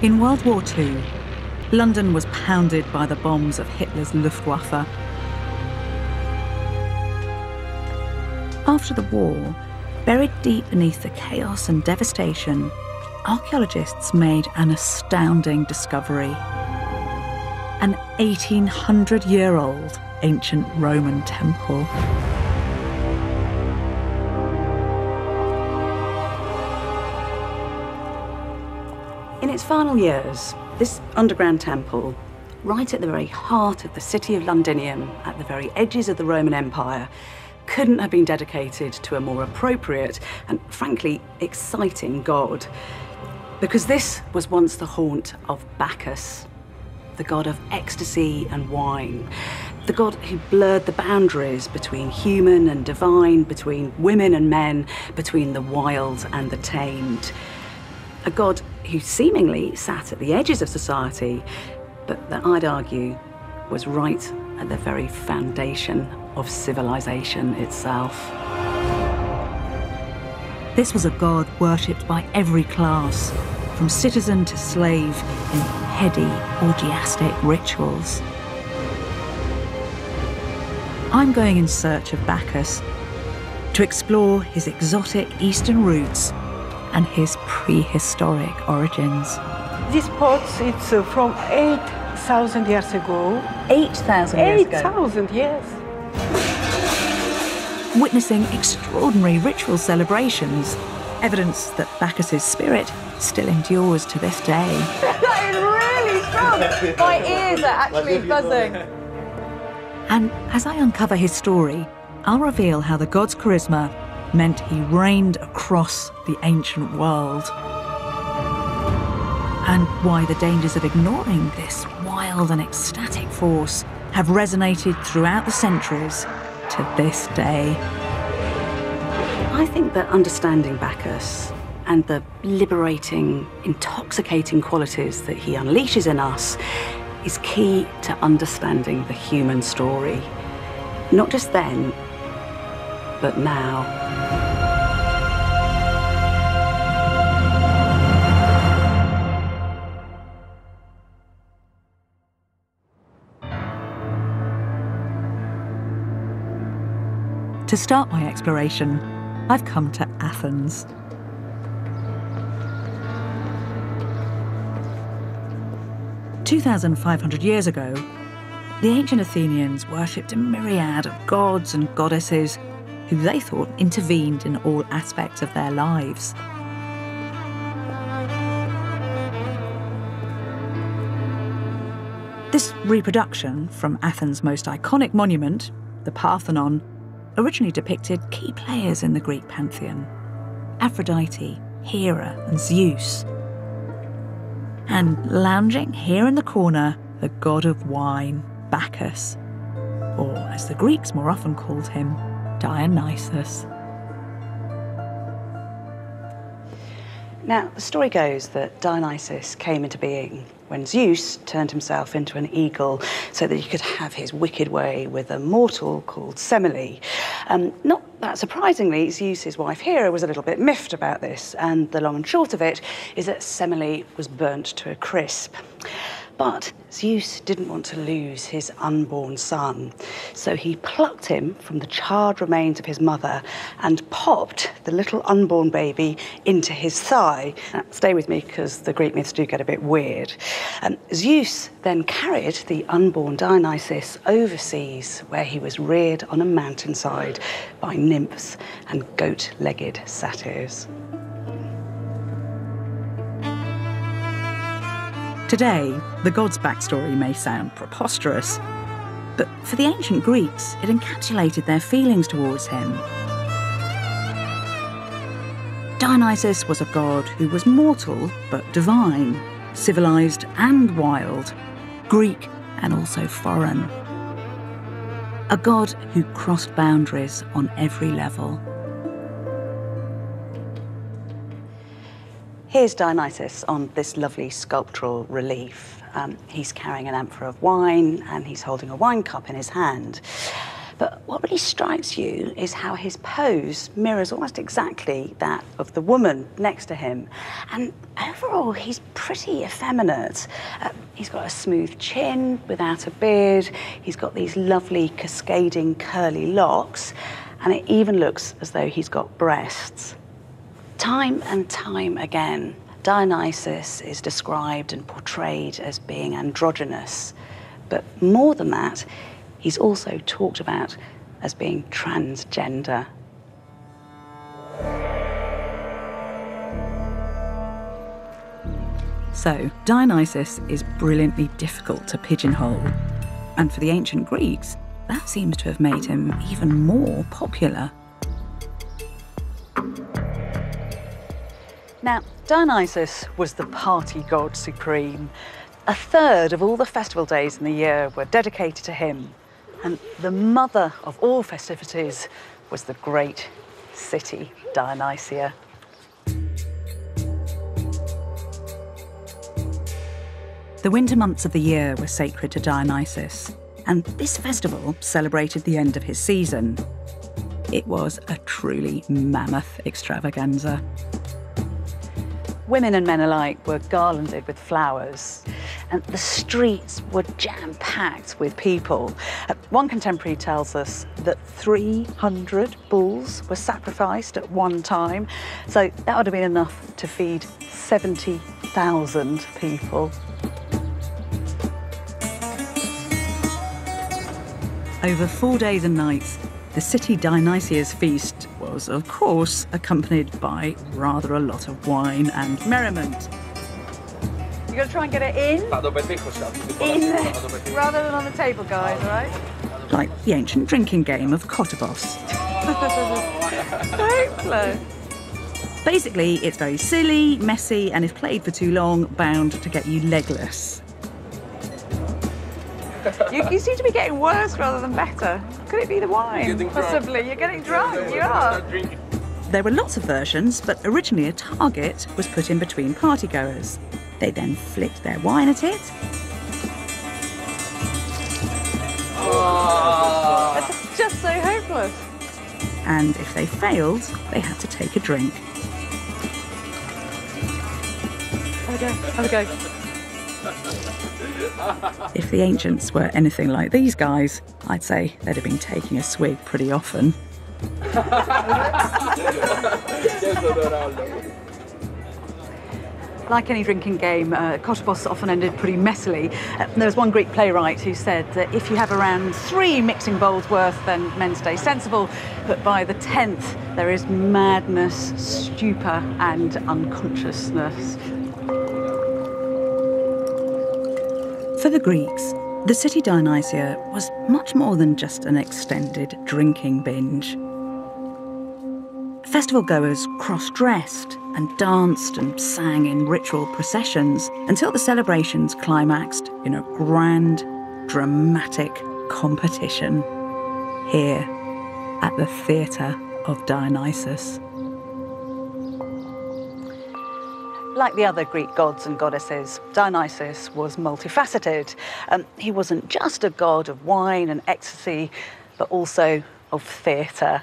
In World War II, London was pounded by the bombs of Hitler's Luftwaffe. After the war, buried deep beneath the chaos and devastation, archaeologists made an astounding discovery. An 1800 year old ancient Roman temple. Final years, this underground temple, right at the very heart of the city of Londinium, at the very edges of the Roman Empire, couldn't have been dedicated to a more appropriate and, frankly, exciting god. Because this was once the haunt of Bacchus, the god of ecstasy and wine, the god who blurred the boundaries between human and divine, between women and men, between the wild and the tamed. A god who seemingly sat at the edges of society, but that I'd argue was right at the very foundation of civilization itself. This was a god worshipped by every class, from citizen to slave, in heady, orgiastic rituals. I'm going in search of Bacchus to explore his exotic eastern roots and his prehistoric origins. This pot, it's uh, from 8,000 years ago. 8,000 years 8,000 years. Witnessing extraordinary ritual celebrations, evidence that Bacchus's spirit still endures to this day. that is really strong. My ears are actually buzzing. And as I uncover his story, I'll reveal how the god's charisma meant he reigned across the ancient world. And why the dangers of ignoring this wild and ecstatic force have resonated throughout the centuries to this day. I think that understanding Bacchus and the liberating, intoxicating qualities that he unleashes in us is key to understanding the human story. Not just then, but now. To start my exploration, I've come to Athens. Two thousand five hundred years ago, the ancient Athenians worshipped a myriad of gods and goddesses who they thought intervened in all aspects of their lives. This reproduction from Athens' most iconic monument, the Parthenon, originally depicted key players in the Greek pantheon Aphrodite, Hera, and Zeus. And lounging here in the corner, the god of wine, Bacchus, or as the Greeks more often called him, Dionysus. Now, the story goes that Dionysus came into being when Zeus turned himself into an eagle so that he could have his wicked way with a mortal called Semele. Um, not that surprisingly, Zeus's wife Hera was a little bit miffed about this, and the long and short of it is that Semele was burnt to a crisp. But Zeus didn't want to lose his unborn son, so he plucked him from the charred remains of his mother and popped the little unborn baby into his thigh. Now, stay with me because the Greek myths do get a bit weird. Um, Zeus then carried the unborn Dionysus overseas, where he was reared on a mountainside by nymphs and goat legged satyrs. Today, the god's backstory may sound preposterous, but for the ancient Greeks, it encapsulated their feelings towards him. Dionysus was a god who was mortal but divine, civilized and wild, Greek and also foreign. A god who crossed boundaries on every level. Here's Dionysus on this lovely sculptural relief. Um, he's carrying an amphora of wine and he's holding a wine cup in his hand. But what really strikes you is how his pose mirrors almost exactly that of the woman next to him. And overall, he's pretty effeminate. Uh, he's got a smooth chin without a beard, he's got these lovely cascading curly locks, and it even looks as though he's got breasts. Time and time again, Dionysus is described and portrayed as being androgynous. But more than that, he's also talked about as being transgender. So, Dionysus is brilliantly difficult to pigeonhole. And for the ancient Greeks, that seems to have made him even more popular. Now, Dionysus was the party god supreme. A third of all the festival days in the year were dedicated to him. And the mother of all festivities was the great city Dionysia. The winter months of the year were sacred to Dionysus, and this festival celebrated the end of his season. It was a truly mammoth extravaganza. Women and men alike were garlanded with flowers, and the streets were jam packed with people. Uh, one contemporary tells us that 300 bulls were sacrificed at one time, so that would have been enough to feed 70,000 people. Over four days and nights, the city Dionysia's feast was, of course, accompanied by rather a lot of wine and merriment. You gotta try and get it in, in rather than on the table, guys, right? Like the ancient drinking game of Kottabos. Hopeless. Basically, it's very silly, messy, and if played for too long, bound to get you legless. You, you seem to be getting worse rather than better. Could it be the wine? Possibly. You're getting drunk. You are. There were lots of versions, but originally a target was put in between partygoers. They then flicked their wine at it, ah. It's just so hopeless. and if they failed, they had to take a drink. Have a If the ancients were anything like these guys, I'd say they'd have been taking a swig pretty often. Like any drinking game, uh, often ended pretty messily. Uh, there was one Greek playwright who said that if you have around three mixing bowls worth, then men stay sensible, but by the tenth, there is madness, stupor, and unconsciousness. For the Greeks, the city Dionysia was much more than just an extended drinking binge. Festival goers cross dressed and danced and sang in ritual processions until the celebrations climaxed in a grand, dramatic competition here at the Theatre of Dionysus. Like the other Greek gods and goddesses, Dionysus was multifaceted. Um, he wasn't just a god of wine and ecstasy, but also of theatre.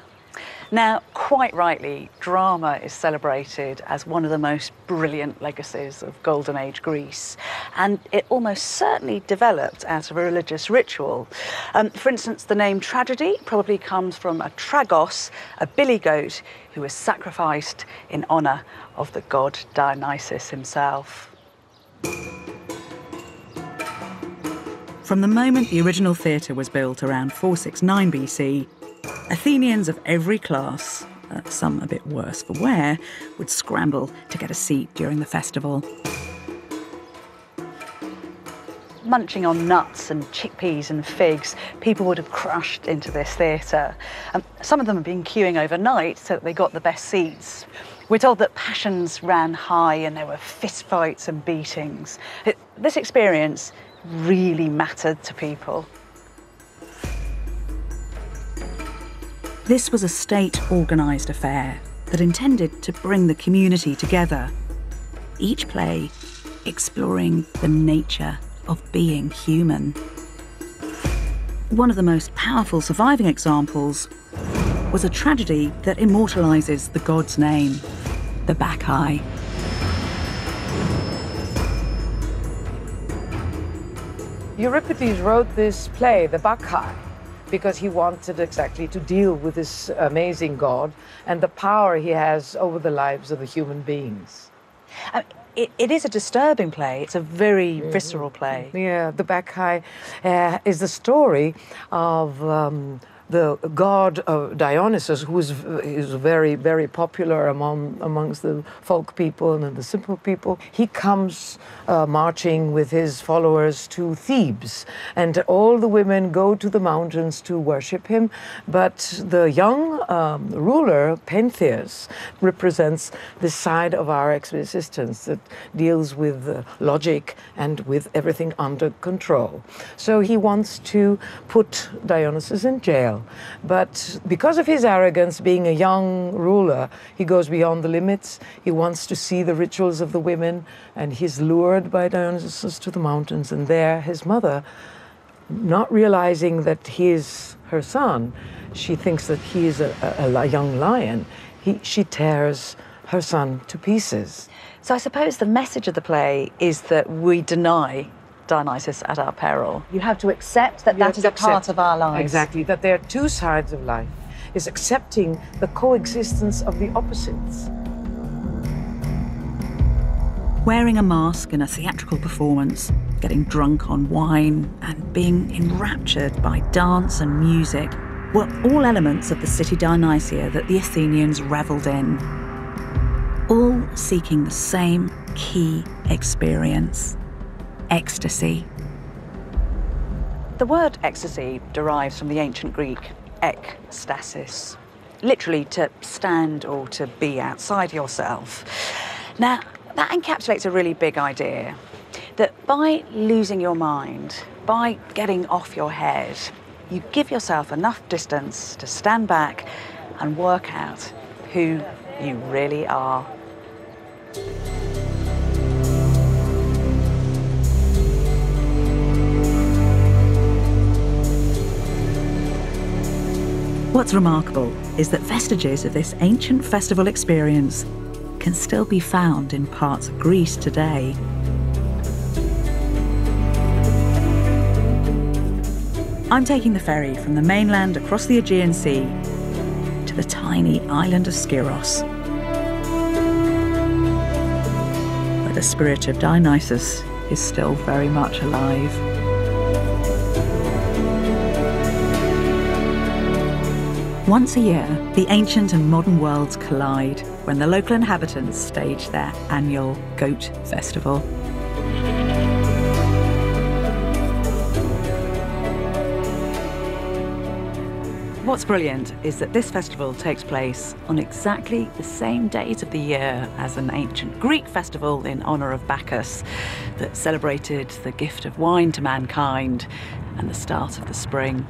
Now, quite rightly, drama is celebrated as one of the most brilliant legacies of Golden Age Greece, and it almost certainly developed out of a religious ritual. Um, for instance, the name tragedy probably comes from a tragos, a billy goat, who was sacrificed in honour of the god Dionysus himself. From the moment the original theatre was built around 469 BC, Athenians of every class, uh, some a bit worse for wear, would scramble to get a seat during the festival. munching on nuts and chickpeas and figs, people would have crushed into this theatre. Um, some of them had been queuing overnight so that they got the best seats. We're told that passions ran high and there were fistfights and beatings. It, this experience really mattered to people. This was a state organised affair that intended to bring the community together. Each play exploring the nature of being human. one of the most powerful surviving examples was a tragedy that immortalises the god's name, the Bacchae. Euripides wrote this play, The Bacchae, because he wanted exactly to deal with this amazing God and the power he has over the lives of the human beings. Uh, it, it is a disturbing play. It's a very mm-hmm. visceral play. Yeah, The Bacchae uh, is the story of. Um, the god of Dionysus, who is, is very, very popular among, amongst the folk people and the simple people, he comes uh, marching with his followers to Thebes. And all the women go to the mountains to worship him. But the young um, ruler, Pentheus, represents the side of our existence that deals with uh, logic and with everything under control. So he wants to put Dionysus in jail. But because of his arrogance, being a young ruler, he goes beyond the limits. He wants to see the rituals of the women, and he's lured by Dionysus to the mountains. And there, his mother, not realizing that he is her son, she thinks that he is a, a, a young lion. He, she tears her son to pieces. So I suppose the message of the play is that we deny Dionysus at our peril. You have to accept that you that is a part of our lives. Exactly, that there are two sides of life, is accepting the coexistence of the opposites. Wearing a mask in a theatrical performance, getting drunk on wine, and being enraptured by dance and music were all elements of the city Dionysia that the Athenians revelled in. All seeking the same key experience ecstasy. The word ecstasy derives from the ancient Greek ekstasis, literally to stand or to be outside yourself. Now, that encapsulates a really big idea that by losing your mind, by getting off your head, you give yourself enough distance to stand back and work out who you really are. What's remarkable is that vestiges of this ancient festival experience can still be found in parts of Greece today. I'm taking the ferry from the mainland across the Aegean Sea to the tiny island of Skyros, where the spirit of Dionysus is still very much alive. Once a year, the ancient and modern worlds collide when the local inhabitants stage their annual Goat Festival. What's brilliant is that this festival takes place on exactly the same days of the year as an ancient Greek festival in honour of Bacchus that celebrated the gift of wine to mankind and the start of the spring.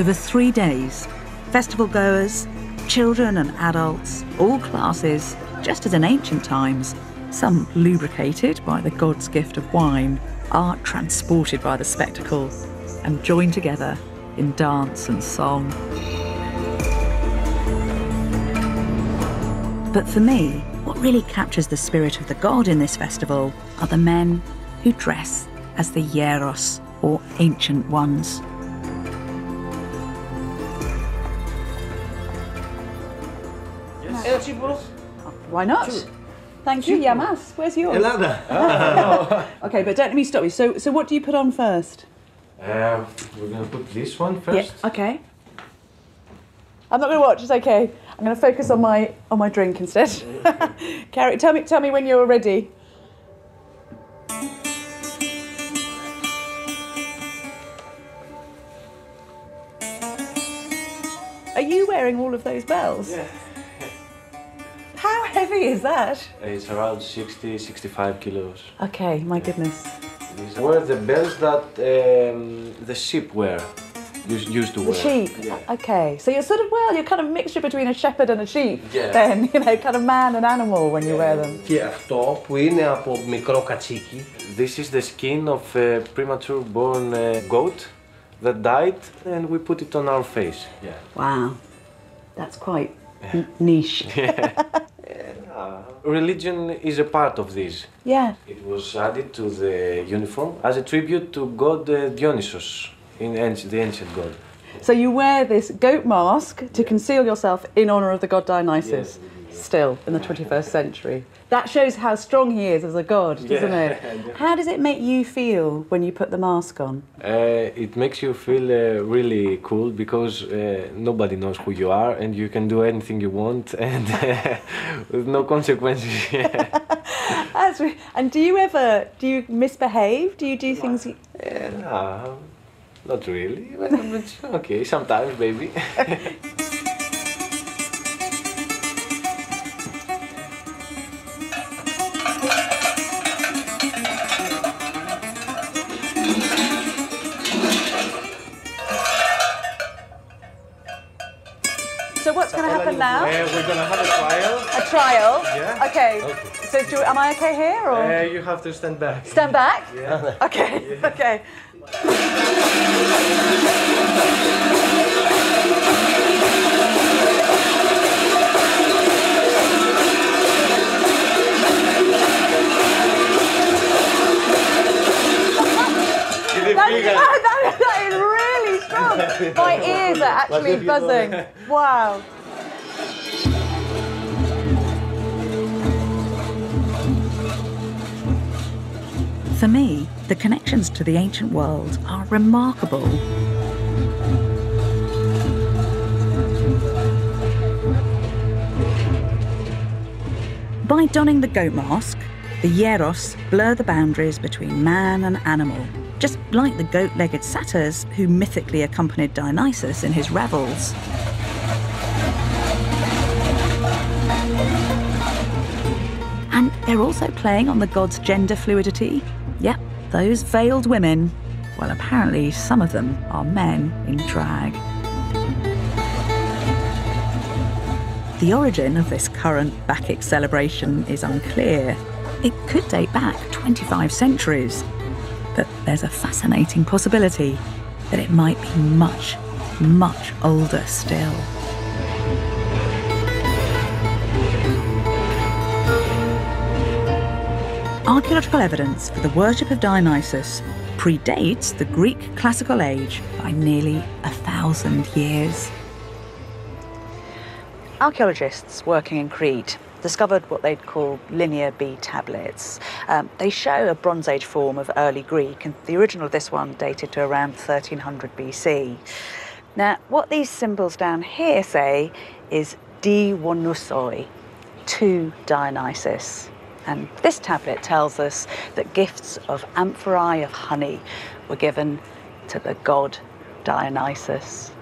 Over three days, festival goers, children and adults, all classes, just as in ancient times, some lubricated by the god's gift of wine, are transported by the spectacle and joined together in dance and song. But for me, what really captures the spirit of the god in this festival are the men who dress as the Geros, or Ancient Ones. Why not? Thank you, Yamas. Where's yours? Elada. okay, but don't let me stop you. So, so what do you put on first? Uh, we're gonna put this one first. Yeah. Okay. I'm not gonna watch. It's okay. I'm gonna focus on my on my drink instead. Carrie, tell me tell me when you're ready. Are you wearing all of those bells? Yeah How heavy is that? It's around 60, 65 kilos. Okay, my goodness. These were the bells that um, the ship wear. Used, used to The wear. sheep. Yeah. Okay, so you're sort of well, you're kind of a mixture between a shepherd and a sheep. Yeah. Then you know, kind of man and animal when you wear them. Και αυτό που είναι από μικρό κατσίκι, This is the skin of a premature born uh, goat that died, and we put it on our face. Yeah. Wow. That's quite n- niche. Religion is a part of this. Yeah. It was added to the uniform as a tribute to god uh, Dionysus, in ancient, the ancient god. So you wear this goat mask to conceal yourself in honor of the god Dionysus. Still in the 21st century. That shows how strong he is as a god, doesn't Yeah. it? How does it make you feel when you put the mask on? Uh, it makes you feel uh, really cool because uh, nobody knows who you are and you can do anything you want and uh, with no consequences. That's re- and do you ever do you misbehave? Do you do things? You- Uh, nah, not really, okay, sometimes, baby. Now? Uh, we're gonna have a trial. A trial. Yeah. Okay. Okay. So do, am I okay here or Uh, you have to stand back. stand back? Yeah. Okay. Okay. That, that- that is really strong. My ears are actually buzzing. Wow. For me, the connections to the ancient world are remarkable. By donning the goat mask, the Geros blur the boundaries between man and animal, just like the goat legged satyrs who mythically accompanied Dionysus in his revels. And they're also playing on the god's gender fluidity. Yep, those veiled women. Well, apparently, some of them are men in drag. The origin of this current Bacchic celebration is unclear. It could date back 25 centuries. But there's a fascinating possibility that it might be much, much older still. Archaeological evidence for the worship of Dionysus predates the Greek classical age by nearly a thousand years. Archaeologists working in Crete discovered what they'd call linear B tablets. Um, they show a Bronze Age form of early Greek, and the original of this one dated to around 1300 BC. Now, what these symbols down here say is Dionysos, to Dionysus. And this tablet tells us that gifts of amphorae of honey were given to the god Dionysus.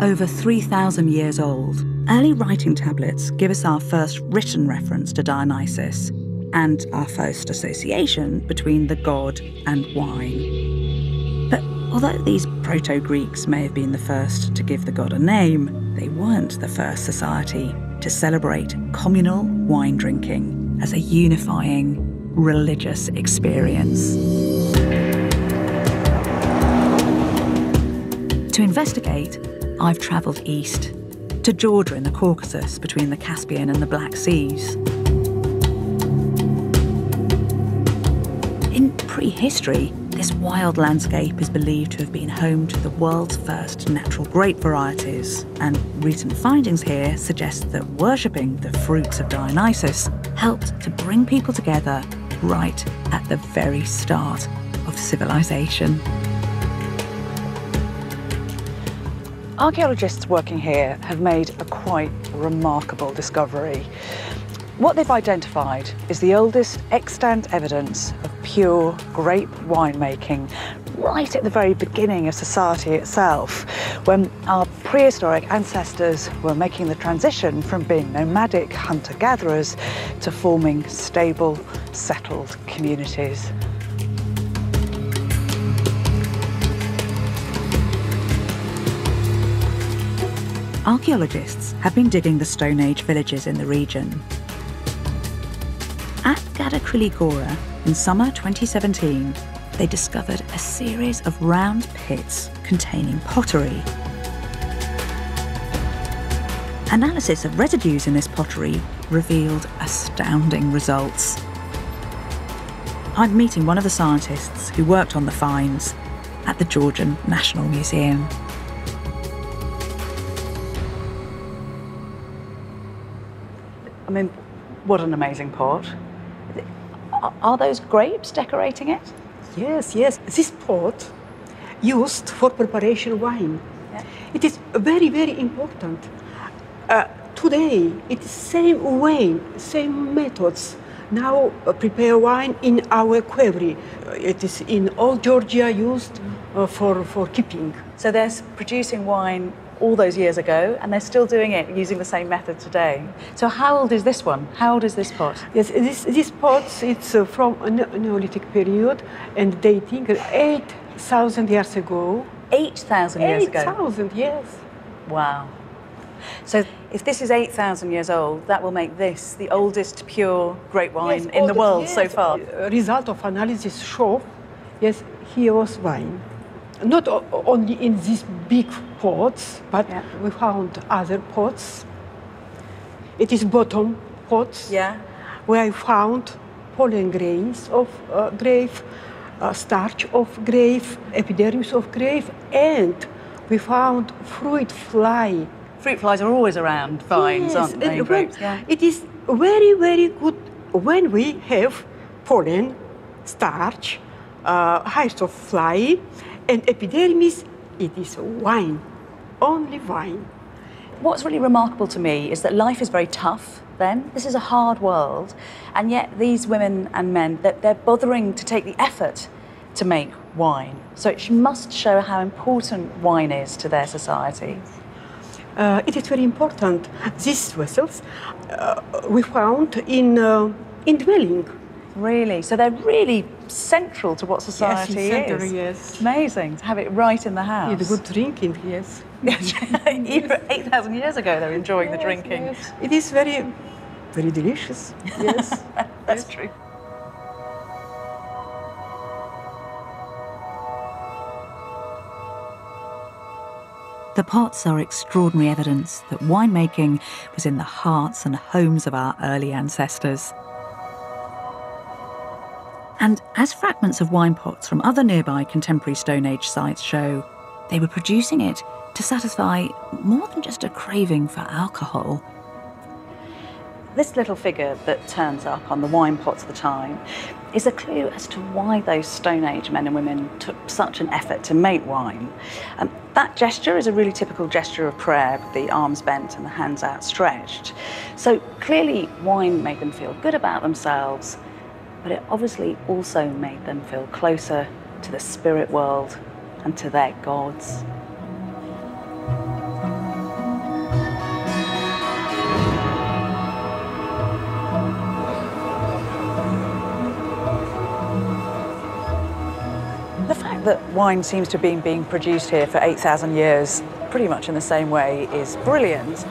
Over 3,000 years old, early writing tablets give us our first written reference to Dionysus and our first association between the god and wine. But although these Proto Greeks may have been the first to give the god a name, they weren't the first society to celebrate communal wine drinking as a unifying religious experience. To investigate, I've travelled east to Georgia in the Caucasus between the Caspian and the Black Seas. In prehistory, this wild landscape is believed to have been home to the world's first natural grape varieties, and recent findings here suggest that worshipping the fruits of Dionysus helped to bring people together right at the very start of civilization. Archaeologists working here have made a quite remarkable discovery. What they've identified is the oldest extant evidence of pure grape winemaking right at the very beginning of society itself, when our prehistoric ancestors were making the transition from being nomadic hunter gatherers to forming stable, settled communities. Archaeologists have been digging the Stone Age villages in the region at Gadachrili Gora in summer 2017, they discovered a series of round pits containing pottery. Analysis of residues in this pottery revealed astounding results. I'm meeting one of the scientists who worked on the finds at the Georgian National Museum. I mean, what an amazing pot. Are those grapes decorating it? Yes, yes. This pot used for preparation wine. Yeah. It is very, very important. Uh, today, it's same way, same methods. Now uh, prepare wine in our qvevri. Uh, it is in all Georgia used uh, for, for keeping. So they're producing wine all those years ago and they're still doing it using the same method today. So how old is this one? How old is this pot? Yes, this, this pots, it's uh, from a Neolithic period and dating 8,000 years ago. 8,000 years ago. 8,000, yes. Wow. So if this is 8,000 years old, that will make this the oldest pure grape wine Yes, in all the world so far. uh, Result of analysis show, yes, here was wine. Not only in these big pots, but Yeah. we found other pots. It is bottom pots Yeah. where I found pollen grains of uh, grape, uh, starch of grape, epidermis of grape, and we found fruit fly Fruit flies are always around vines, Yes, aren't they? Yeah. It is very, very good when we have pollen, starch, uh, hives of fly, and epidermis. It is wine, only wine. What's really remarkable to me is that life is very tough then. This is a hard world. And yet these women and men, they're, they're bothering to take the effort to make wine. So it must show how important wine is to their society. Uh, it is very important. These vessels uh, we found in uh, in dwelling. Really? So they're really central to what society center, is. yes. Amazing to have it right in the house. It's a good drinking. Yes. Even 8,000 years ago, they're enjoying the drinking. yes. It is very, very delicious. Yes. That's true. The pots are extraordinary evidence that winemaking was in the hearts and homes of our early ancestors. And as fragments of wine pots from other nearby contemporary Stone Age sites show, they were producing it to satisfy more than just a craving for alcohol. This little figure that turns up on the wine pots of the time is a clue as to why those Stone Age men and women took such an effort to make wine. Um, that gesture is a really typical gesture of prayer with the arms bent and the hands outstretched. So clearly, wine made them feel good about themselves, but it obviously also made them feel closer to the spirit world and to their gods. The fact that wine seems to have been being produced here for 8,000 years, pretty much in the same way, is brilliant.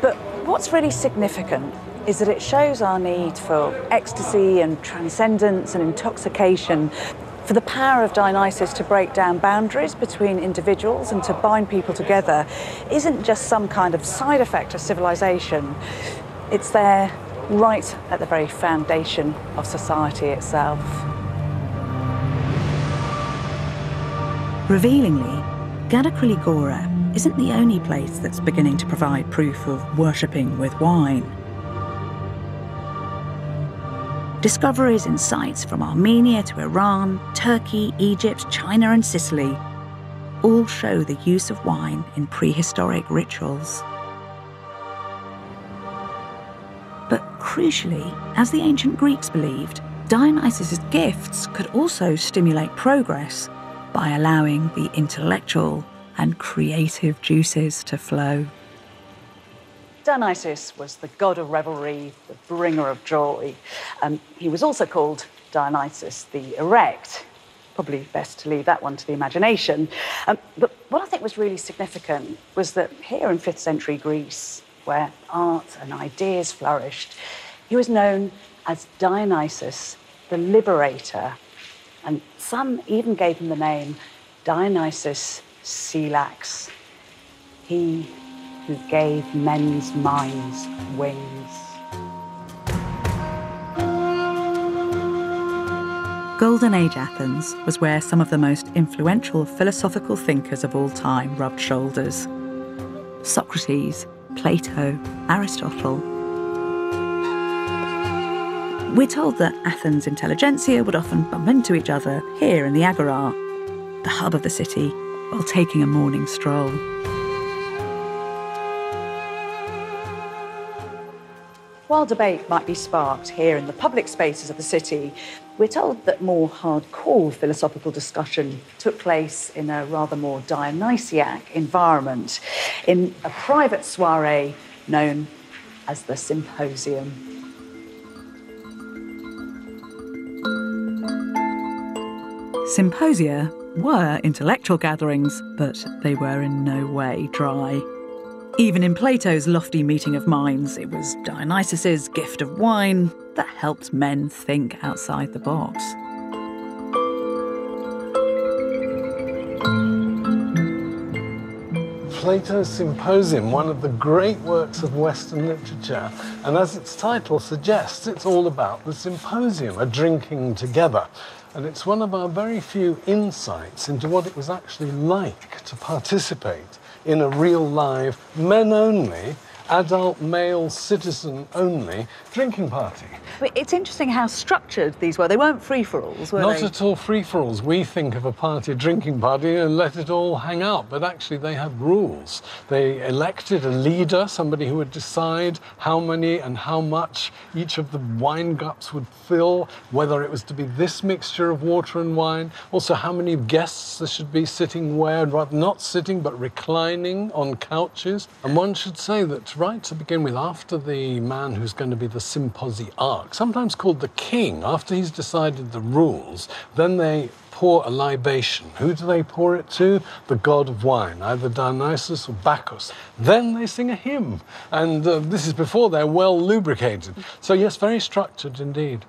But what's really significant is that it shows our need for ecstasy and transcendence and intoxication, for the power of Dionysus to break down boundaries between individuals and to bind people together isn't just some kind of side effect of civilization. It's there right at the very foundation of society itself. Revealingly, Gadachrili Gora isn't the only place that's beginning to provide proof of worshipping with wine. Discoveries in sites from Armenia to Iran, Turkey, Egypt, China, and Sicily all show the use of wine in prehistoric rituals. But crucially, as the ancient Greeks believed, Dionysus' gifts could also stimulate progress by allowing the intellectual and creative juices to flow. Dionysus was the god of revelry, the bringer of joy. Um, he was also called Dionysus the Erect, probably best to leave that one to the imagination. Um, but what I think was really significant was that here in 5th century Greece, where art and ideas flourished, he was known as Dionysus the Liberator. And some even gave him the name Dionysus Psilax, he who gave men's minds wings. Golden Age Athens was where some of the most influential philosophical thinkers of all time rubbed shoulders. Socrates, Plato, Aristotle. We're told that Athens' intelligentsia would often bump into each other here in the Agora, the hub of the city, while taking a morning stroll. While debate might be sparked here in the public spaces of the city, we're told that more hardcore philosophical discussion took place in a rather more Dionysiac environment, in a private soiree known as the Symposium. Symposia were intellectual gatherings, but they were in no way dry. Even in Plato's lofty meeting of minds, it was Dionysus's gift of wine that helped men think outside the box. Plato's Symposium, one of the great works of Western literature. And as its title suggests, it's all about the symposium, a drinking together. And it's one of our very few insights into what it was actually like to participate in a real live, men only, adult male citizen only drinking party. It's interesting how structured these were. They weren't free for alls, were they? Not they? at all free for alls. We think of a party, a drinking party, and let it all hang out. But actually, they had rules. They elected a leader, somebody who would decide how many and how much each of the wine cups would fill, whether it was to be this mixture of water and wine, also how many guests there should be sitting where, not sitting, but reclining on couches. And one should say that right to begin with, after the man who's going to be the symposiarch, sometimes called the king, after he's decided the rules, then they pour a libation. Who do they pour it to? The god of wine, either Dionysus or Bacchus. Then they sing a hymn, and uh, this is before they're well lubricated. So, yes, very structured indeed.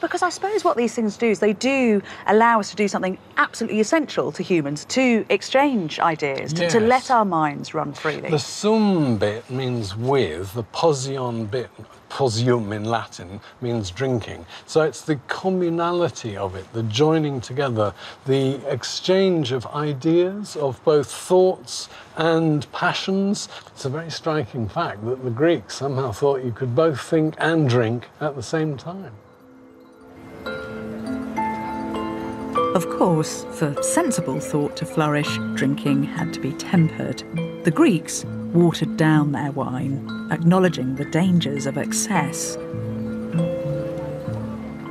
Because I suppose what these things do is they do allow us to do something absolutely essential to humans to exchange ideas, to, to let our minds run freely. The sum bit means with, the posion bit, posium in Latin, means drinking. So it's the communality of it, the joining together, the exchange of ideas, of both thoughts and passions. It's a very striking fact that the Greeks somehow thought you could both think and drink at the same time. Of course, for sensible thought to flourish, drinking had to be tempered. The Greeks watered down their wine, acknowledging the dangers of excess.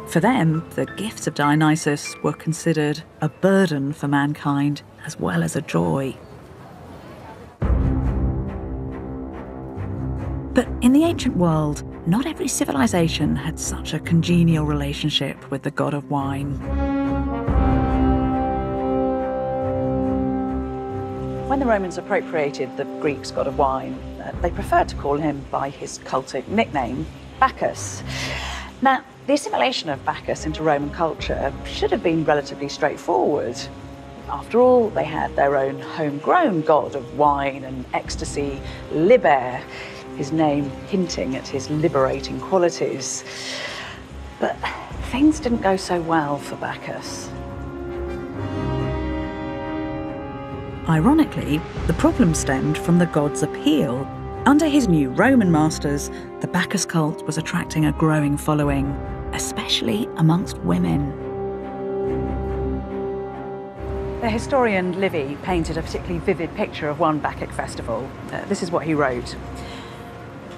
For them, the gifts of Dionysus were considered a burden for mankind as well as a joy. But in the ancient world, not every civilization had such a congenial relationship with the god of wine. When the Romans appropriated the Greeks' god of wine, uh, they preferred to call him by his cultic nickname, Bacchus. Now, the assimilation of Bacchus into Roman culture should have been relatively straightforward. After all, they had their own homegrown god of wine and ecstasy, Liber, his name hinting at his liberating qualities. But things didn't go so well for Bacchus. Ironically, the problem stemmed from the god's appeal. Under his new Roman masters, the Bacchus cult was attracting a growing following, especially amongst women. The historian Livy painted a particularly vivid picture of one Bacchic festival. Uh, this is what he wrote.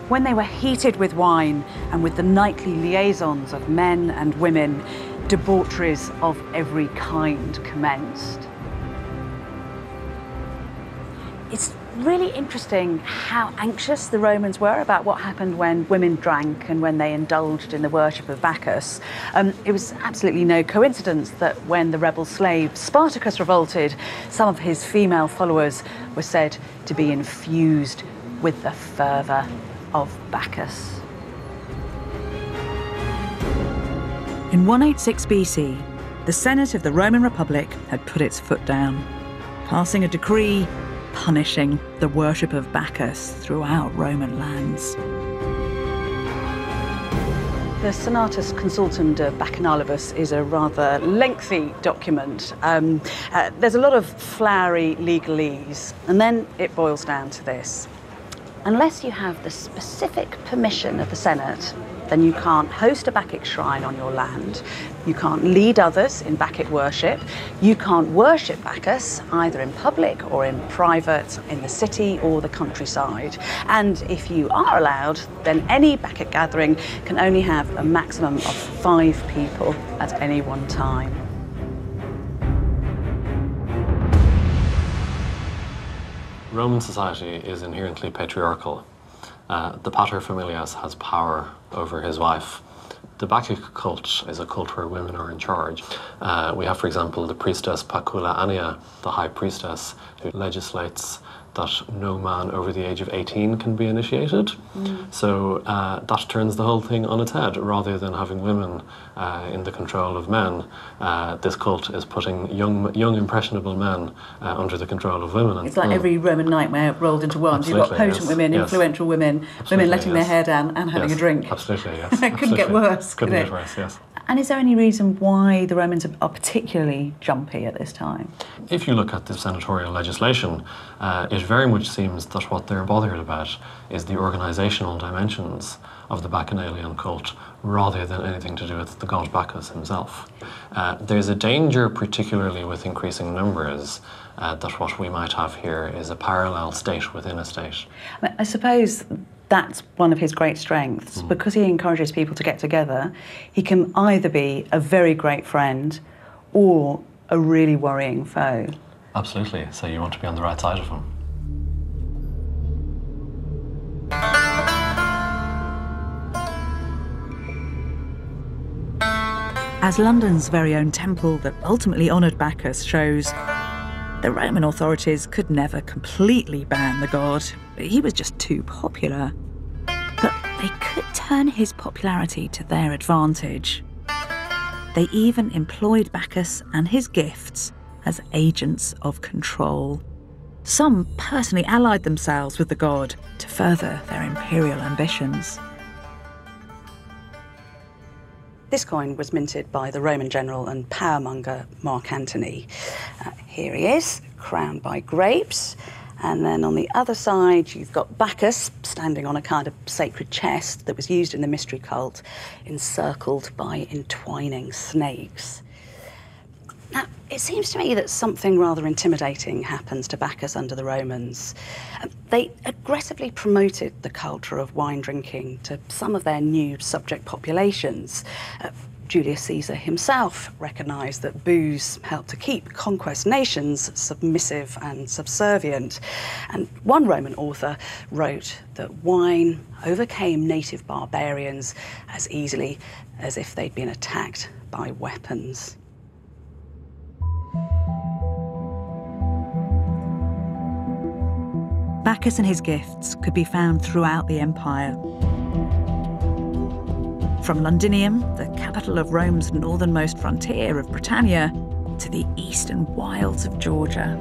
When they were heated with wine and with the nightly liaisons of men and women, debaucheries of every kind commenced. It's really interesting how anxious the Romans were about what happened when women drank and when they indulged in the worship of Bacchus. Um, it was absolutely no coincidence that when the rebel slave Spartacus revolted, some of his female followers were said to be infused with the fervour of Bacchus. In 186 BC, the Senate of the Roman Republic had put its foot down, passing a decree punishing the worship of Bacchus throughout Roman lands. The Senatus Consultum de Bacchanalibus is a rather lengthy document. Um, uh, there's a lot of flowery legalese, and then it boils down to this. Unless you have the specific permission of the Senate, then you can't host a Bacchic shrine on your land, you can't lead others in Bacchic worship, you can't worship Bacchus either in public or in private, in the city or the countryside. And if you are allowed, then any Bacchic gathering can only have a maximum of five people at any one time. Roman society is inherently patriarchal. Uh, the pater familias has power over his wife. The Bacchic cult is a cult where women are in charge. Uh, we have, for example, the priestess Paculla Annia, the high priestess, who legislates that no man over the age of 18 can be initiated. Mm. So uh, that turns the whole thing on its head. Rather than having women uh, in the control of men, uh, this cult is putting young, young impressionable men uh, under the control of women. It's like mm. every Roman nightmare rolled into one. Absolutely, You've got potent yes, women, yes. influential women, Absolutely, women letting yes. their hair down and having a drink. Absolutely, yes. it couldn't absolutely. get worse. Couldn't could get it? worse, yes. And is there any reason why the Romans are particularly jumpy at this time? If you look at the senatorial legislation, uh, it very much seems that what they're bothered about is the organisational dimensions of the Bacchanalian cult rather than anything to do with the god Bacchus himself. Uh, there's a danger, particularly with increasing numbers, uh, that what we might have here is a parallel state within a state. I suppose that's one of his great strengths. Mm. Because he encourages people to get together, he can either be a very great friend or a really worrying foe. Absolutely. So you want to be on the right side of him. As London's very own temple that ultimately honoured Bacchus shows, the Roman authorities could never completely ban the god. He was just too popular. But they could turn his popularity to their advantage. They even employed Bacchus and his gifts as agents of control. Some personally allied themselves with the god to further their imperial ambitions. This coin was minted by the Roman general and powermonger Mark Antony. Uh, here he is, crowned by grapes. And then on the other side, you've got Bacchus standing on a kind of sacred chest that was used in the mystery cult, encircled by entwining snakes. Now, it seems to me that something rather intimidating happens to Bacchus under the Romans. Uh, they aggressively promoted the culture of wine drinking to some of their new subject populations. Julius Caesar himself recognised that booze helped to keep conquest nations submissive and subservient. And one Roman author wrote that wine overcame native barbarians as easily as if they'd been attacked by weapons. Bacchus and his gifts could be found throughout the empire. From Londinium, the capital of Rome's northernmost frontier of Britannia, to the eastern wilds of Georgia.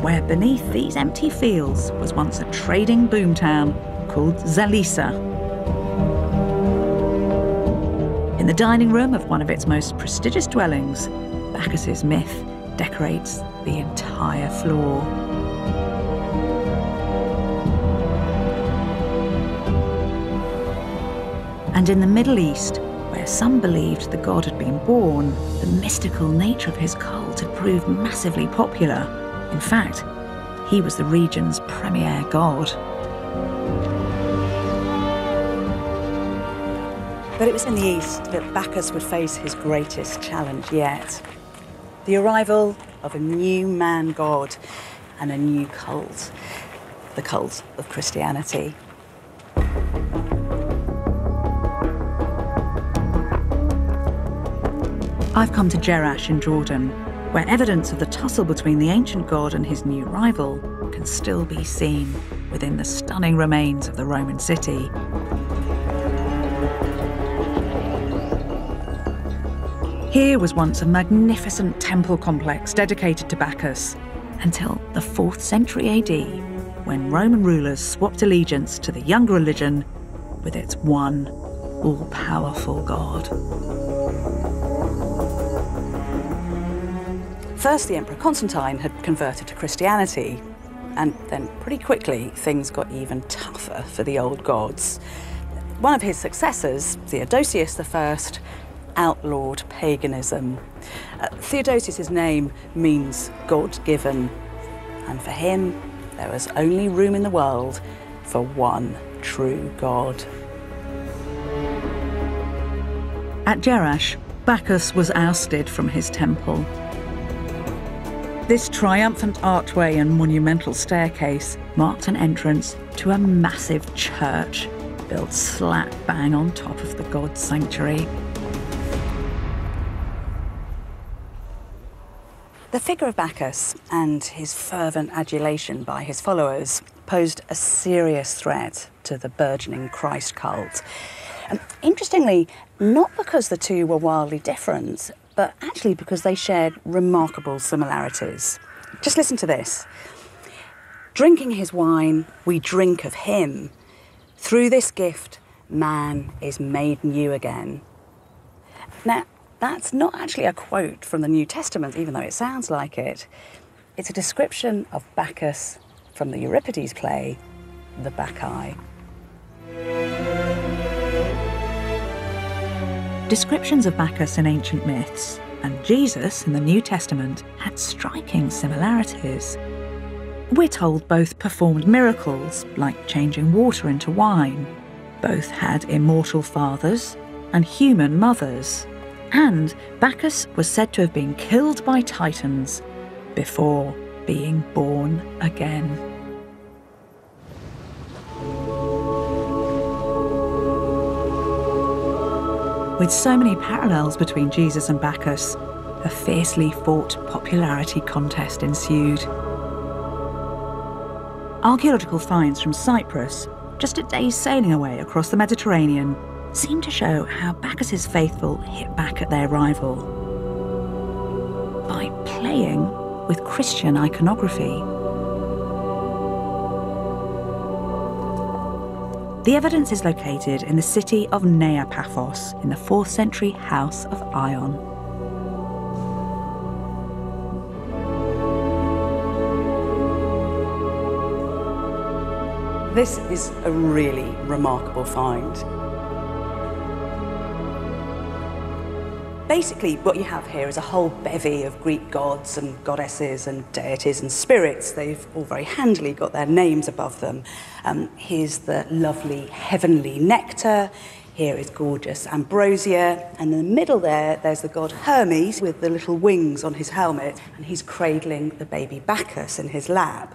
Where beneath these empty fields was once a trading boomtown called Zalisa. In the dining room of one of its most prestigious dwellings, Bacchus's myth decorates the entire floor. And in the Middle East, where some believed the god had been born, the mystical nature of his cult had proved massively popular. In fact, he was the region's premier god. But it was in the east that Bacchus would face his greatest challenge yet. the arrival of a new man god and a new cult, the cult of Christianity. I've come to Jerash in Jordan, where evidence of the tussle between the ancient god and his new rival can still be seen within the stunning remains of the Roman city. Here was once a magnificent temple complex dedicated to Bacchus until the 4th century AD, when Roman rulers swapped allegiance to the younger religion with its one all powerful god. First, the Emperor Constantine had converted to Christianity, and then pretty quickly things got even tougher for the old gods. One of his successors, Theodosius I, outlawed paganism. Uh, Theodosius' name means God given, and for him, there was only room in the world for one true God. At Jerash, Bacchus was ousted from his temple. This triumphant archway and monumental staircase marked an entrance to a massive church built slap bang on top of the god's sanctuary. The figure of Bacchus and his fervent adulation by his followers posed a serious threat to the burgeoning Christ cult. And interestingly, not because the two were wildly different, but actually because they shared remarkable similarities. Just listen to this. Drinking his wine, we drink of him. Through this gift, man is made new again. Now, that's not actually a quote from the New Testament, even though it sounds like it. It's a description of Bacchus from the Euripides play, The Bacchae. Descriptions of Bacchus in ancient myths and Jesus in the New Testament had striking similarities. We're told both performed miracles, like changing water into wine. Both had immortal fathers and human mothers. And Bacchus was said to have been killed by Titans before being born again. With so many parallels between Jesus and Bacchus, a fiercely fought popularity contest ensued. Archaeological finds from Cyprus, just a day's sailing away across the Mediterranean, seem to show how Bacchus's faithful hit back at their rival by playing with Christian iconography. The evidence is located in the city of Nea Paphos in the 4th century House of Aion. This is a really remarkable find. Basically, what you have here is a whole bevy of Greek gods and goddesses and deities and spirits. They've all very handily got their names above them. Um, here's the lovely heavenly nectar. Here is gorgeous ambrosia. And in the middle there, there's the god Hermes with the little wings on his helmet. And he's cradling the baby Bacchus in his lap.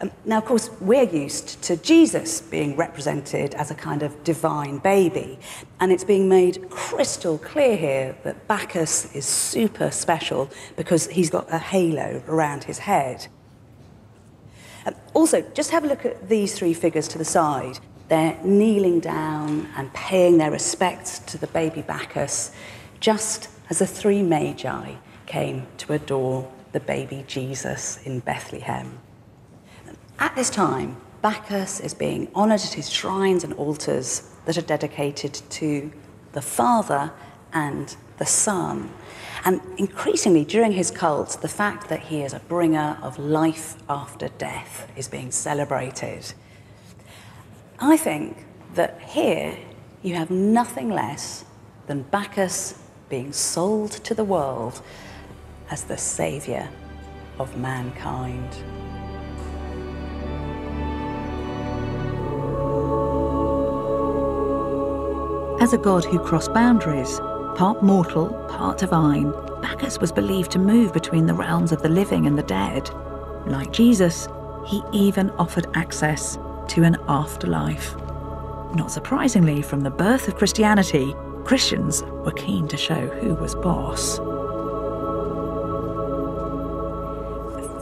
Um, now, of course, we're used to Jesus being represented as a kind of divine baby, and it's being made crystal clear here that Bacchus is super special because he's got a halo around his head. Um, also, just have a look at these three figures to the side. They're kneeling down and paying their respects to the baby Bacchus, just as the three magi came to adore the baby Jesus in Bethlehem. At this time, Bacchus is being honoured at his shrines and altars that are dedicated to the Father and the Son. And increasingly during his cult, the fact that he is a bringer of life after death is being celebrated. I think that here you have nothing less than Bacchus being sold to the world as the saviour of mankind. As a god who crossed boundaries, part mortal, part divine, Bacchus was believed to move between the realms of the living and the dead. Like Jesus, he even offered access to an afterlife. Not surprisingly, from the birth of Christianity, Christians were keen to show who was boss.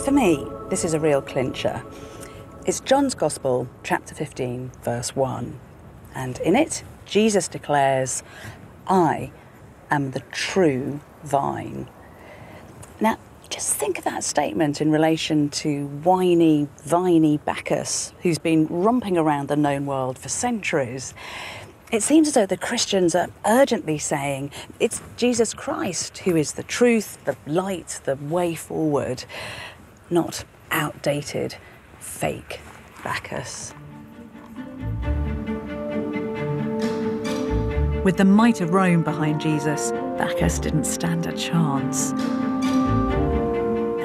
For me, this is a real clincher. It's John's Gospel, chapter 15, verse 1. And in it, Jesus declares, I am the true vine. Now, just think of that statement in relation to whiny, viney Bacchus, who's been romping around the known world for centuries. It seems as though the Christians are urgently saying it's Jesus Christ who is the truth, the light, the way forward, not outdated, fake Bacchus. With the might of Rome behind Jesus, Bacchus didn't stand a chance.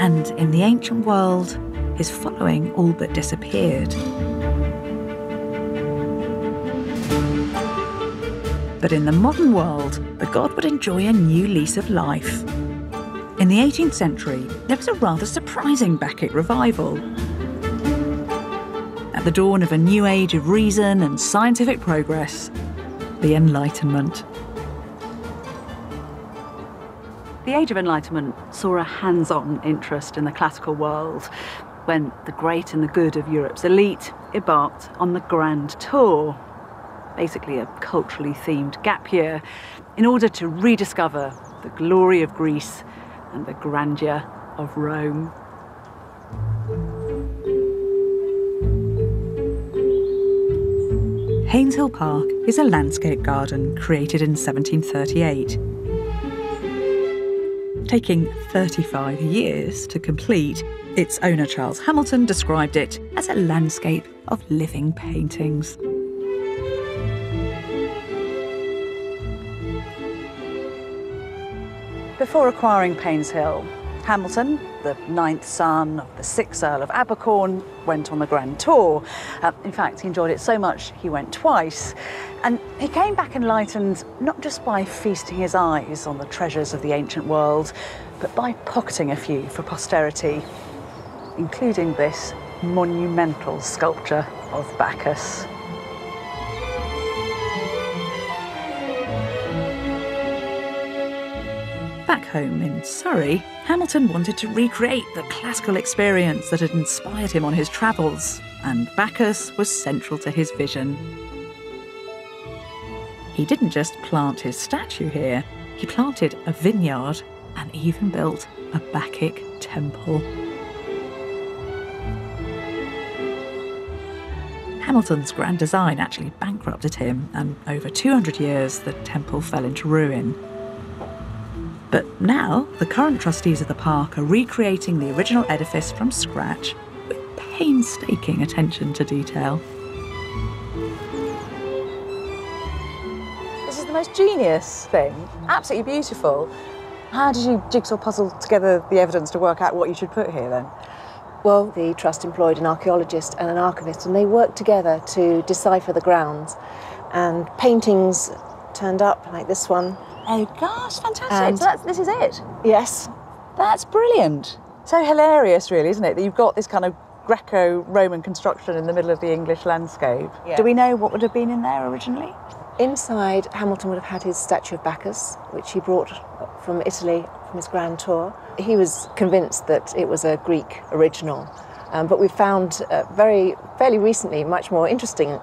And in the ancient world, his following all but disappeared. But in the modern world, the god would enjoy a new lease of life. In the 18th century, there was a rather surprising Bacchic revival. At the dawn of a new age of reason and scientific progress, the Enlightenment. The Age of Enlightenment saw a hands on interest in the classical world when the great and the good of Europe's elite embarked on the Grand Tour, basically a culturally themed gap year, in order to rediscover the glory of Greece and the grandeur of Rome. Painshill Park is a landscape garden created in 1738. Taking 35 years to complete, its owner Charles Hamilton described it as a landscape of living paintings. Before acquiring Painshill, Hamilton, the ninth son of the sixth Earl of Abercorn, went on the Grand Tour. Uh, in fact, he enjoyed it so much he went twice. And he came back enlightened not just by feasting his eyes on the treasures of the ancient world, but by pocketing a few for posterity, including this monumental sculpture of Bacchus. Home in Surrey, Hamilton wanted to recreate the classical experience that had inspired him on his travels, and Bacchus was central to his vision. He didn't just plant his statue here, he planted a vineyard and even built a Bacchic temple. Hamilton's grand design actually bankrupted him, and over 200 years the temple fell into ruin. But now, the current trustees of the park are recreating the original edifice from scratch with painstaking attention to detail. This is the most genius thing, absolutely beautiful. How did you jigsaw puzzle together the evidence to work out what you should put here then? Well, the Trust employed an archaeologist and an archivist, and they worked together to decipher the grounds. And paintings turned up, like this one, Oh gosh, fantastic. And- so that's, this is it. Yes. That's brilliant. So hilarious, really, isn't it? That you've got this kind of Greco Roman construction in the middle of the English landscape. Yeah. Do we know what would have been in there originally? Inside, Hamilton would have had his statue of Bacchus, which he brought from Italy from his grand tour. He was convinced that it was a Greek original, um, but we found uh, very fairly recently much more interesting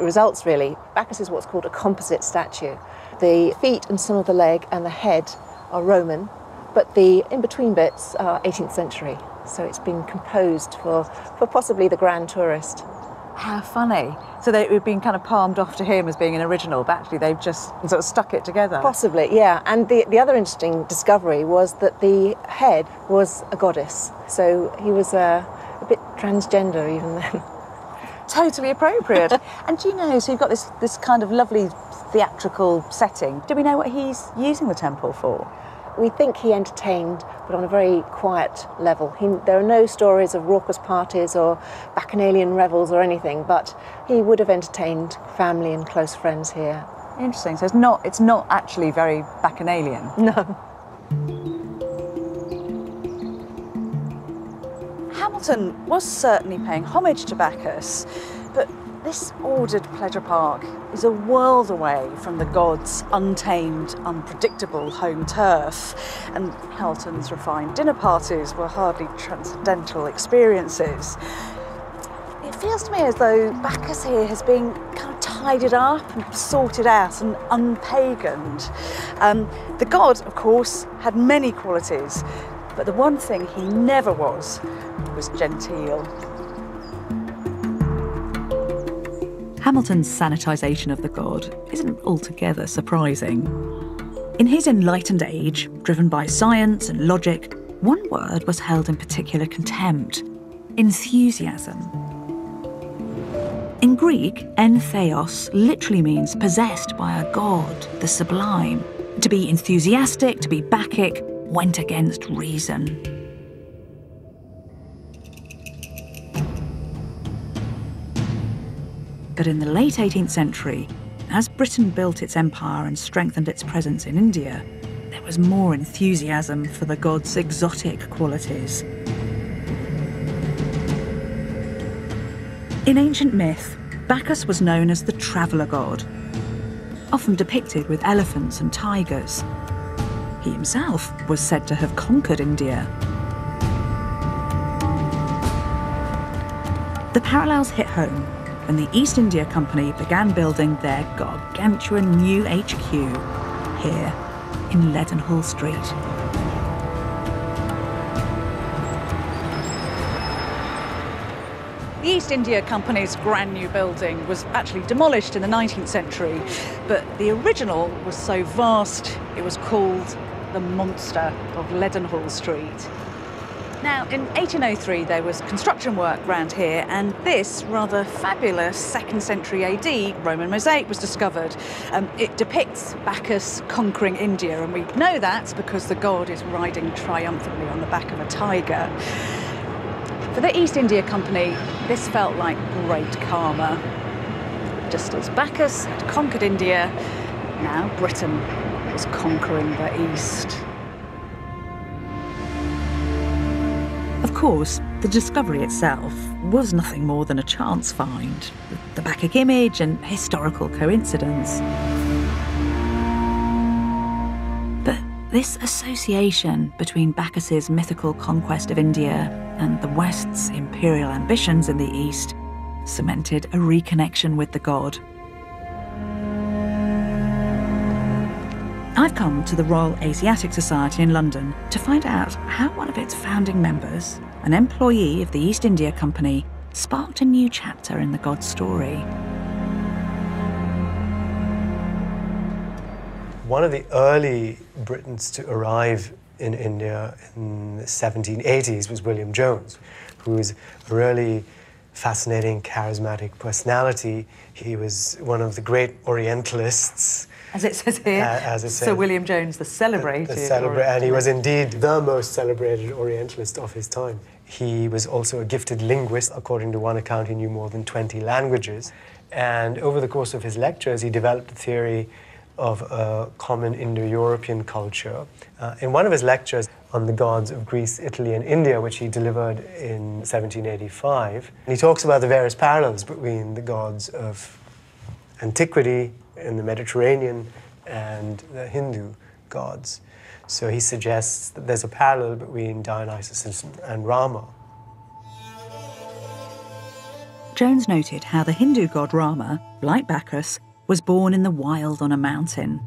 results. Really, Bacchus is what's called a composite statue. The feet and some of the leg and the head are Roman, but the in-between bits are 18th century. So it's been composed for, for possibly the grand tourist. How funny. So they, it had been kind of palmed off to him as being an original, but actually they've just sort of stuck it together. Possibly, yeah. And the, the other interesting discovery was that the head was a goddess. So he was uh, a bit transgender even then. Totally appropriate. and do you know, so you've got this, this kind of lovely theatrical setting. Do we know what he's using the temple for? We think he entertained, but on a very quiet level. He, there are no stories of raucous parties or bacchanalian revels or anything, but he would have entertained family and close friends here. Interesting. So it's not, it's not actually very bacchanalian. No. Hamilton was certainly paying homage to Bacchus, but this ordered pleasure park is a world away from the god's untamed, unpredictable home turf, and Hamilton's refined dinner parties were hardly transcendental experiences. It feels to me as though Bacchus here has been kind of tidied up and sorted out and unpaganed. Um, the god, of course, had many qualities, but the one thing he never was was genteel. Hamilton's sanitisation of the god isn't altogether surprising. In his enlightened age, driven by science and logic, one word was held in particular contempt enthusiasm. In Greek, entheos literally means possessed by a god, the sublime. To be enthusiastic, to be Bacchic, went against reason. But in the late 18th century, as Britain built its empire and strengthened its presence in India, there was more enthusiasm for the god's exotic qualities. In ancient myth, Bacchus was known as the traveller god, often depicted with elephants and tigers. He himself was said to have conquered India. The parallels hit home when the East India Company began building their gargantuan new HQ here in Leadenhall Street. The East India Company's brand new building was actually demolished in the 19th century, but the original was so vast it was called the Monster of Leadenhall Street. Now, in 1803, there was construction work round here, and this rather fabulous second century AD Roman mosaic was discovered. Um, it depicts Bacchus conquering India, and we know that because the god is riding triumphantly on the back of a tiger. For the East India Company, this felt like great karma. Just as Bacchus had conquered India, now Britain was conquering the East. Of course, the discovery itself was nothing more than a chance find, the Bacchic image and historical coincidence. But this association between Bacchus's mythical conquest of India and the West's imperial ambitions in the East cemented a reconnection with the god. I've come to the Royal Asiatic Society in London to find out how one of its founding members, an employee of the East India Company, sparked a new chapter in the god story. One of the early Britons to arrive in India in the 1780s was William Jones, who was a really fascinating, charismatic personality. He was one of the great Orientalists. As it says here, Uh, as it Sir. William Jones, the celebrated. The celebra- and he was indeed the most celebrated Orientalist of his time. He was also a gifted linguist. According to one account, he knew more than 20 languages. And over the course of his lectures, he developed a theory of a common Indo European culture. Uh, in one of his lectures on the gods of Greece, Italy, and India, which he delivered in 1785, he talks about the various parallels between the gods of antiquity in the Mediterranean and the Hindu gods. So he suggests that there's a parallel between Dionysus and- Rama. Jones noted how the Hindu god Rama, like Bacchus, was born in the wild on a mountain,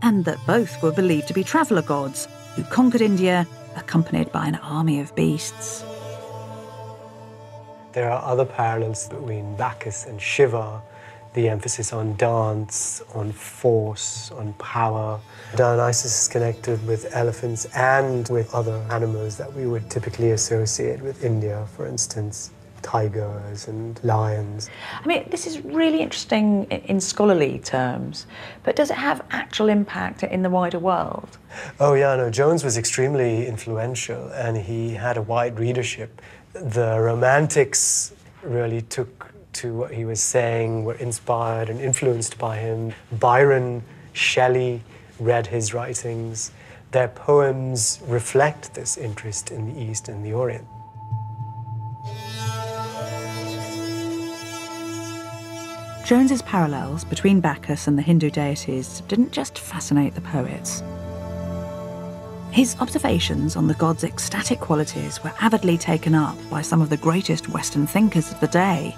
and that both were believed to be traveller gods who conquered India accompanied by an army of beasts. There are other parallels between Bacchus and Shiva, the emphasis on dance, on force, on power. Dionysus is connected with elephants and with other animals that we would typically associate with India, for instance, tigers and lions. I mean, this is really interesting in scholarly terms, but does it have actual impact in the wider world? Oh, yeah, no, Jones was extremely influential and he had a wide readership. The Romantics really took to what he was saying, were inspired and influenced by him. Byron, Shelley read his writings. Their poems reflect this interest in the East and the Orient. Jones's parallels between Bacchus and the Hindu deities didn't just fascinate the poets. His observations on the god's ecstatic qualities were avidly taken up by some of the greatest Western thinkers of the day,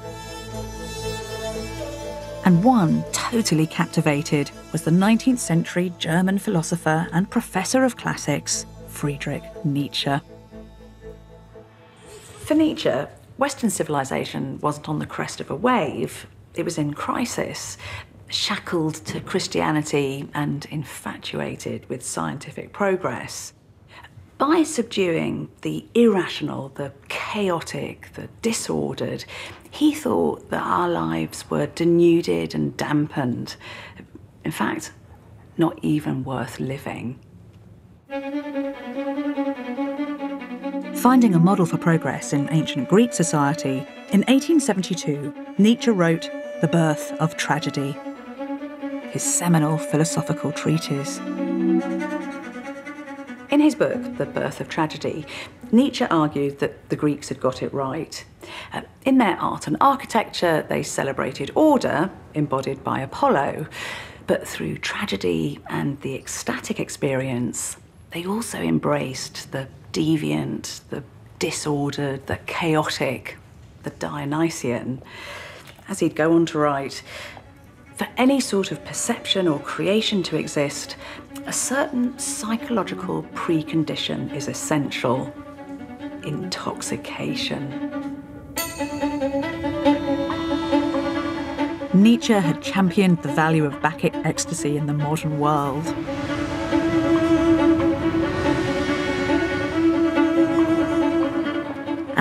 and one totally captivated was the 19th century German philosopher and professor of classics, Friedrich Nietzsche. For Nietzsche, Western civilization wasn't on the crest of a wave, it was in crisis, shackled to Christianity and infatuated with scientific progress. By subduing the irrational, the chaotic, the disordered, he thought that our lives were denuded and dampened. In fact, not even worth living. Finding a model for progress in ancient Greek society, in 1872, Nietzsche wrote The Birth of Tragedy, his seminal philosophical treatise. In his book, The Birth of Tragedy, Nietzsche argued that the Greeks had got it right. Uh, in their art and architecture, they celebrated order, embodied by Apollo, but through tragedy and the ecstatic experience, they also embraced the deviant, the disordered, the chaotic, the Dionysian. As he'd go on to write, for any sort of perception or creation to exist, a certain psychological precondition is essential intoxication. Nietzsche had championed the value of Bacchic ecstasy in the modern world.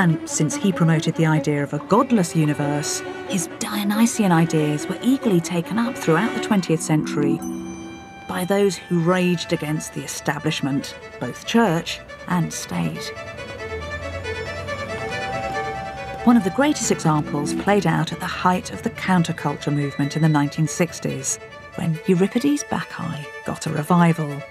And since he promoted the idea of a godless universe, his Dionysian ideas were eagerly taken up throughout the 20th century by those who raged against the establishment, both church and state. One of the greatest examples played out at the height of the counterculture movement in the 1960s, when Euripides' Bacchae got a revival.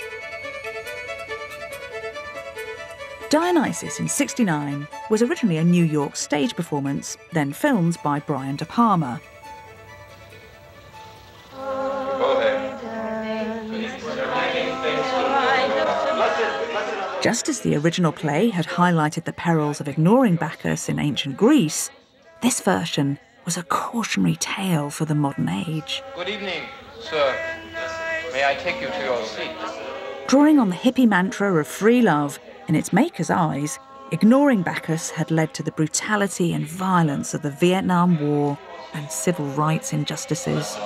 Dionysus in 69 was originally a New York stage performance, then filmed by Brian De Palma. Just as the original play had highlighted the perils of ignoring Bacchus in ancient Greece, this version was a cautionary tale for the modern age. Good evening, sir. May I take you to your seat? Drawing on the hippie mantra of free love, in its maker's eyes, ignoring Bacchus had led to the brutality and violence of the Vietnam War and civil rights injustices.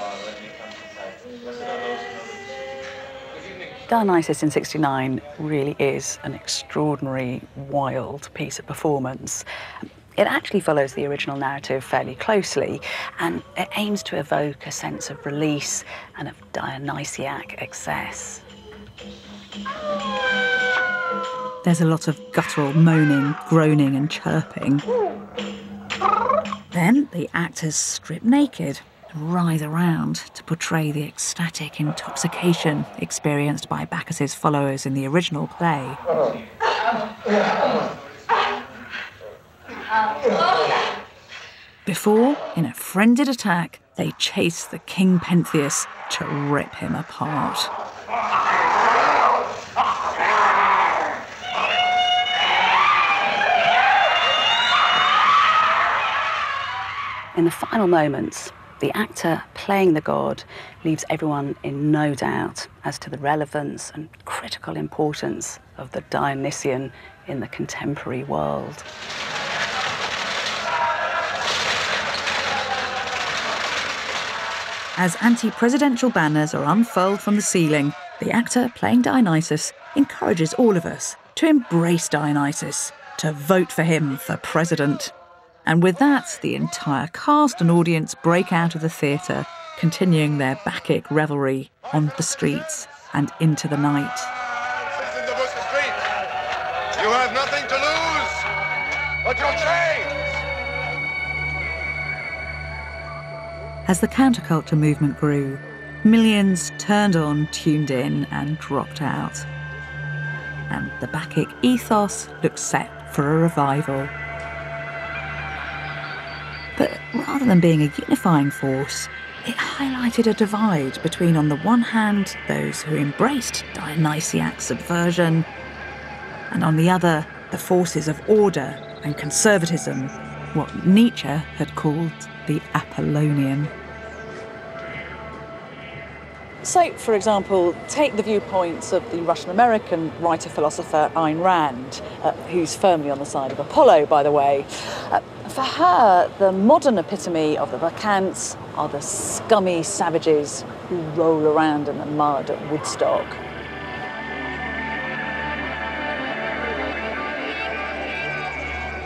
Dionysus in 69 really is an extraordinary, wild piece of performance. It actually follows the original narrative fairly closely and it aims to evoke a sense of release and of Dionysiac excess. There's a lot of guttural moaning, groaning, and chirping. Then the actors strip naked and writhe around to portray the ecstatic intoxication experienced by Bacchus's followers in the original play. Before, in a frenzied attack, they chase the King Pentheus to rip him apart. In the final moments, the actor playing the god leaves everyone in no doubt as to the relevance and critical importance of the Dionysian in the contemporary world. As anti presidential banners are unfurled from the ceiling, the actor playing Dionysus encourages all of us to embrace Dionysus, to vote for him for president. And with that, the entire cast and audience break out of the theatre, continuing their Bacchic revelry on the streets and into the night. You have nothing to lose but your chains. As the counterculture movement grew, millions turned on, tuned in, and dropped out. And the Bacchic ethos looked set for a revival. But rather than being a unifying force, it highlighted a divide between, on the one hand, those who embraced Dionysiac subversion, and on the other, the forces of order and conservatism, what Nietzsche had called the Apollonian. So, for example, take the viewpoints of the Russian American writer philosopher Ayn Rand, uh, who's firmly on the side of Apollo, by the way. Uh, for her, the modern epitome of the Bacchantes are the scummy savages who roll around in the mud at Woodstock.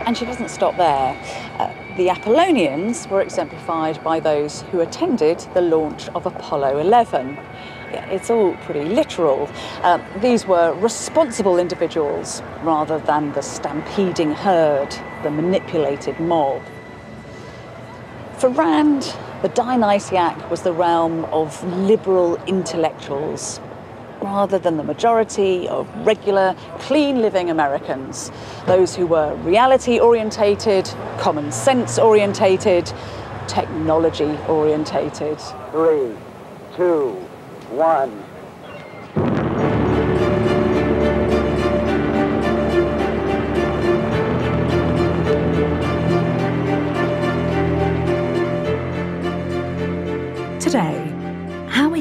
And she doesn't stop there. Uh, the Apollonians were exemplified by those who attended the launch of Apollo 11. It's all pretty literal. Uh, these were responsible individuals rather than the stampeding herd, the manipulated mob. For Rand, the Dionysiac was the realm of liberal intellectuals rather than the majority of regular, clean living Americans, those who were reality orientated, common sense orientated, technology orientated. Three, two, one.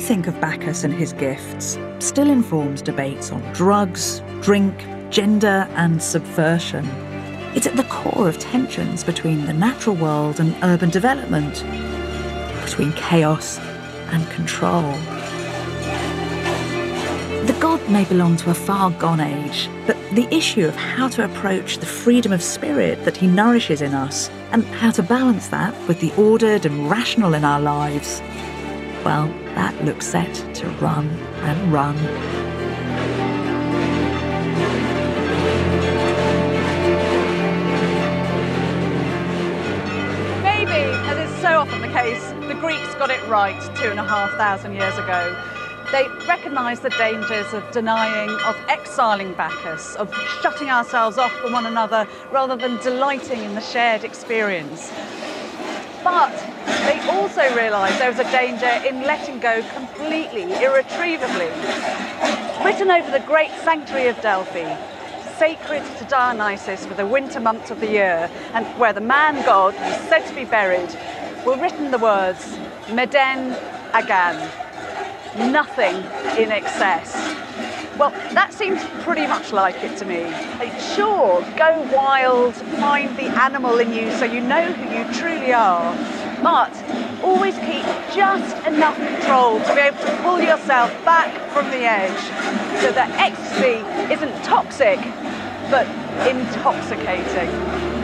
Think of Bacchus and his gifts still informs debates on drugs, drink, gender, and subversion. It's at the core of tensions between the natural world and urban development, between chaos and control. The god may belong to a far gone age, but the issue of how to approach the freedom of spirit that he nourishes in us and how to balance that with the ordered and rational in our lives well, that looks set to run and run. Maybe, as is so often the case, the Greeks got it right two and a half thousand years ago. They recognised the dangers of denying, of exiling Bacchus, of shutting ourselves off from one another rather than delighting in the shared experience. They also realised there was a danger in letting go completely, irretrievably. Written over the great sanctuary of Delphi, sacred to Dionysus for the winter months of the year, and where the man god was said to be buried, were written the words Meden Agan, nothing in excess. Well, that seems pretty much like it to me. Sure, go wild, find the animal in you so you know who you truly are, but always keep just enough control to be able to pull yourself back from the edge so that ecstasy isn't toxic, but intoxicating.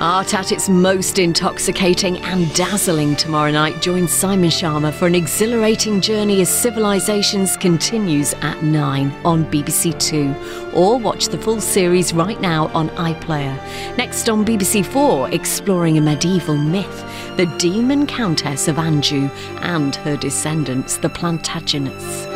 Art at its most intoxicating and dazzling tomorrow night. Join Simon Schama for an exhilarating journey as Civilizations continues at 9 on BBC Two. Or watch the full series right now on iPlayer. Next on BBC Four, exploring a medieval myth, the demon Countess of Anjou and her descendants, the Plantagenets.